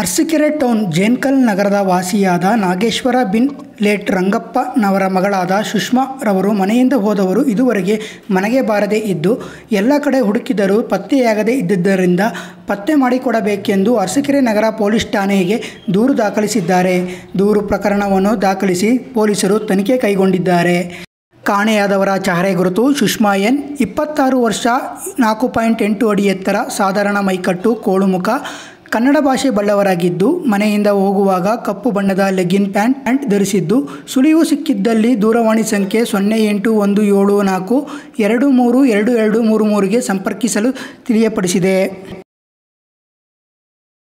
Arsikere town Jenkal ನಗರದ ವಾಸಿಯಾದ ನಾಗೇಶ್ವರ ಬಿನ್ ಲೇಟ್ ರಂಗಪ್ಪನವರ ಮಗಳಾದ ಸುಷ್ಮಾ ರವರು ಮನೆಯಿಂದ ಹೋದವರು ಇದುವರೆಗೆ ಮನೆಗೆ ಬಾರದೇ ಇದ್ದು, ಎಲ್ಲ ಕಡೆ ಹುಡುಕಿದರೂ ಪತ್ತೆಯಾಗದೇ ಇದ್ದಿದ್ದರಿಂದ ಪತ್ತೆ ಮಾಡಿಕೊಡಬೇಕೆಂದು ಅರಸಿಕೆರೆ ನಗರ ಪೊಲೀಸ್ ಠಾಣೆಗೆ ದೂರು ದಾಖಲಿಸಿದ್ದಾರೆ. ದೂರು ಪ್ರಕರಣವನ್ನು ದಾಖಲಿಸಿ ಪೊಲೀಸರು ತನಿಖೆ ಕೈಗೊಂಡಿದ್ದಾರೆ. ಕಾಣೆಯಾದವರ ಚಹರೆ ಗುರುತು ಸುಷ್ಮಾ ಎನ್ ಇಪ್ಪತ್ತಾರು ವರ್ಷ ನಾಲ್ಕು ಪಾಯಿಂಟ್ ಎಂಟು ಅಡಿ ಎತ್ತರ ಸಾಧಾರಣ ಮೈಕಟ್ಟು ಕೋಳುಮುಖ ಕನ್ನಡ ಭಾಷೆ ಬಲ್ಲವರಾಗಿದ್ದು, ಮನೆಯಿಂದ ಹೋಗುವಾಗ ಕಪ್ಪು ಬಣ್ಣದ ಲೆಗ್ಗಿನ್ ಪ್ಯಾಂಟ್ ಪ್ಯಾಂಟ್ ಧರಿಸಿದ್ದು, ಸುಳಿವು ಸಿಕ್ಕಿದ್ದಲ್ಲಿ ದೂರವಾಣಿ ಸಂಖ್ಯೆ ಸೊನ್ನೆ ಎಂಟು ಒಂದು ಏಳು ನಾಲ್ಕು ಎರಡು ಮೂರು ಎರಡು ಎರಡು ಮೂರು ಮೂರಿಗೆ ಸಂಪರ್ಕಿಸಲು ತಿಳಿಯಪಡಿಸಿದೆ.